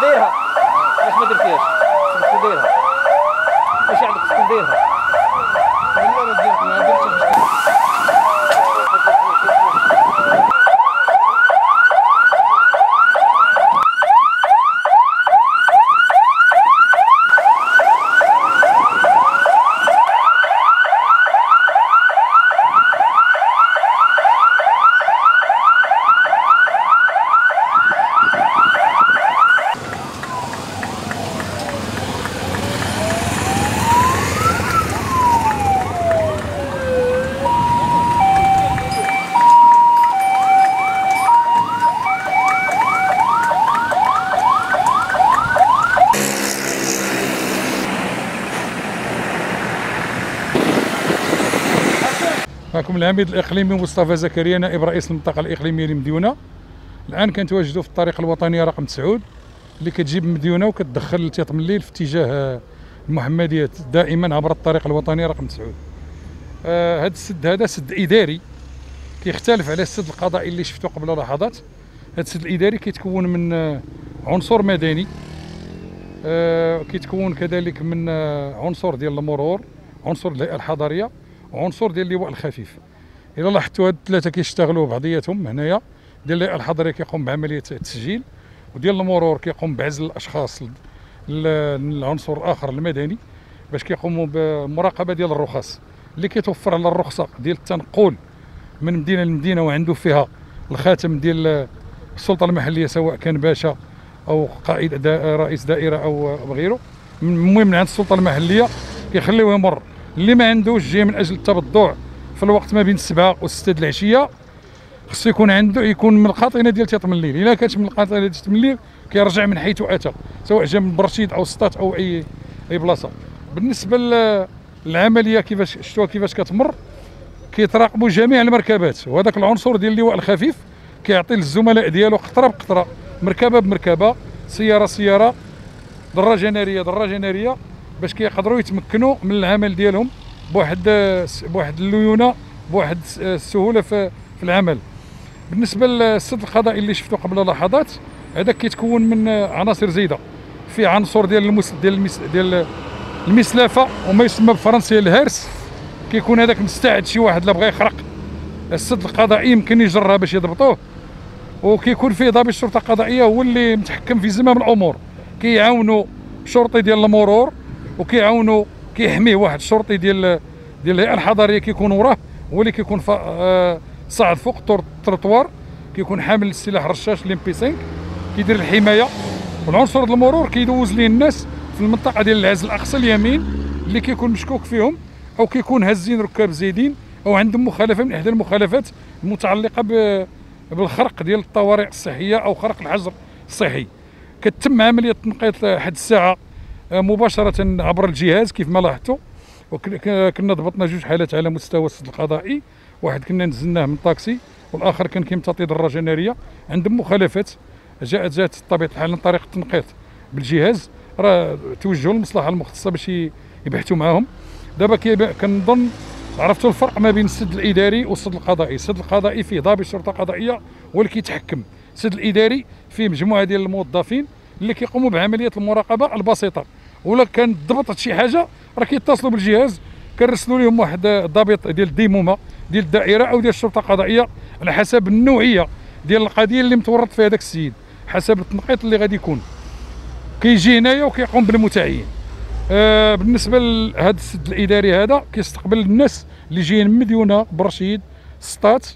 تكون علاش ما درتيهاش خصك تكون واش عندك تكون دايرها ما معكم العميد الإقليمي مصطفى زكريا نائب رئيس المنطقة الإقليمية لمديونة. الآن كنتواجدوا في الطريق الوطنيه رقم 9 اللي كتجيب من مديونة وكتدخل لتيط مليل في اتجاه المحمدية دائما عبر الطريق الوطني رقم 9 آه السد هذا سد إداري كيختلف على السد القضائي اللي شفتو قبل لحظات. هذا السد الإداري كيتكون من آه، عنصر مدني. آه كيتكون كذلك من آه عنصر ديال المرور عنصر الهيئه الحضريه وعنصر ديال اللواء الخفيف. إلا لاحظتوا هاد الثلاثة كيشتغلوا بعضياتهم هنايا ديال الحضريه كيقوم بعملية التسجيل وديال المرور كيقوم بعزل الأشخاص للعنصر الآخر المدني باش كيقوموا بمراقبة ديال الرخص. اللي كيتوفر على الرخصة ديال التنقل من مدينة لمدينة وعنده فيها الخاتم ديال السلطة المحلية سواء كان باشا أو قائد دا رئيس دائرة أو غيره المهم من عند السلطة المحلية كيخليوه يمر. اللي ما عندوش جاي من أجل التبضع في الوقت ما بين السبعه والسته العشية خصو يكون عنده يكون من القاطنه ديال تيط من الليل. إلا كانت من القاطنه ديال تيط من الليل كيرجع من حيث أتى سواء جا من برشيد أو سطات أو أي أي بلاصة. بالنسبة للعملية كيفاش شفتوها كيفاش كتمر كيتراقبوا جميع المركبات. وهذاك العنصر ديال اللواء الخفيف كيعطي للزملاء ديالو قطرة بقطرة مركبة بمركبة سيارة سيارة دراجة نارية دراجة نارية. باش كيقدروا يتمكنوا من العمل ديالهم بواحد بواحد الليونة بواحد السهولة في, في العمل. بالنسبة للسد القضائي اللي شفتو قبل لحظات هذا كيتكون من عناصر زايدة. في عنصر ديال المس ديال المس ديال المسلفة وما يسمى بالفرنسيه الهرس. كيكون هذاك مستعد شي واحد لا بغى يخرق. السيد القضائي يمكن يجرها باش يضبطوه. وكيكون فيه ضابط الشرطه القضائيه هو اللي متحكم في زمام الأمور. كيعاونوا شرطي ديال المرور وكيعاونوا كيحميه واحد الشرطي ديال ديال الهيئة الحضرية كيكون وراه هو اللي كيكون آه صاعد فوق التروطوار كيكون حامل السلاح رشاش MP5 كيدير الحماية والعنصر ديال المرور كيدوز ليه الناس في المنطقة ديال العزل الأقصى اليمين اللي كيكون مشكوك فيهم أو كيكون هازين ركاب زايدين أو عندهم مخالفة من إحدى المخالفات المتعلقة بالخرق ديال الطوارئ الصحية أو خرق الحجر الصحي. كتم عملية تنقيط حد الساعة مباشرة عبر الجهاز كيف ما لاحظتوا وكنا ضبطنا جوج حالات على مستوى السد القضائي. واحد كنا نزلناه من طاكسي والآخر كان كيمتطي دراجة نارية. عندهم مخالفات جاءت جات طبيعه الحال عن طريق التنقيط بالجهاز. راه توجهوا للمصلحة المختصة باش يبحثوا معاهم. دابا كنظن عرفتوا الفرق ما بين السد الإداري والسد القضائي. السد القضائي فيه ضابط شرطة قضائية هو اللي كيتحكم. السد الإداري فيه مجموعة ديال الموظفين اللي كيقوموا بعمليه المراقبة البسيطة. ولا كان ضبطت شي حاجة راه كيتصلوا بالجهاز. كنرسلوا لهم واحد الضابط ديال الديمومة ديال الدائرة أو ديال الشرطة القضائية على حسب النوعية ديال القضية اللي متورط فيها داك السيد حسب التنقيط اللي غادي يكون. كيجي هنايا وكيقوم بالمتعين آه بالنسبة لهذا السد الإداري هذا كيستقبل الناس اللي جايين من مديونة برشيد سطات.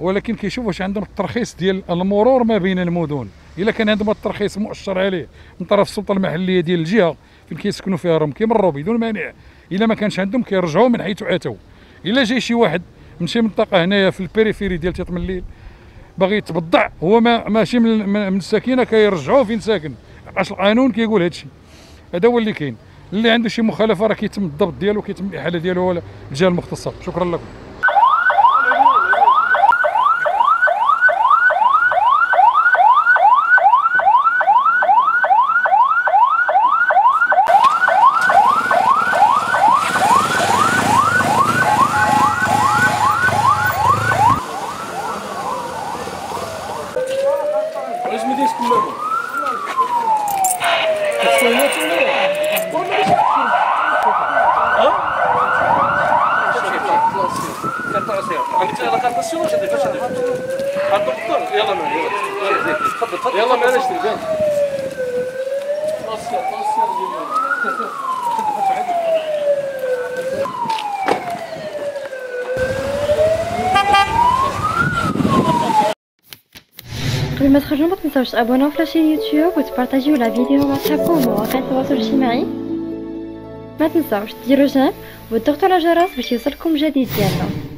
ولكن كيشوف واش عندهم الترخيص ديال المرور ما بين المدن. إلا كان عندهم الترخيص مؤشر عليه من طرف السلطة المحلية ديال الجهة فين كيسكنوا فيها راهم كيمروا بدون مانع. إلا ما كانش عندهم كيرجعوا من حيث اتوا إلا جاي شي واحد من شي منطقة هنايا في ال périphérie ديال تيطمليل باغي يتبضع هو ما ماشي من, من الساكنة كيرجعوه فين ساكن. علاش القانون كيقول هادشي؟ هذا هو اللي كاين. اللي عنده شي مخالفة راه كيتم الضبط ديالو كيتم الإحالة ديالو الجهة المختصة. شكرا لكم. عندك علاقه بالسيون واش فاش عندك الدكتور يلا معنا تفضل تفضل يلا معنا اشتري بان قبل ما تخرجوا ما تنساوش تابوناو في لاشين يوتيوب وتبارطاجيو لا فيديو مع صحابكم ومواقع التواصل الاجتماعي ما تنساوش ديروا جيم وتضغطوا على الجرس باش يوصلكم جديد ديالنا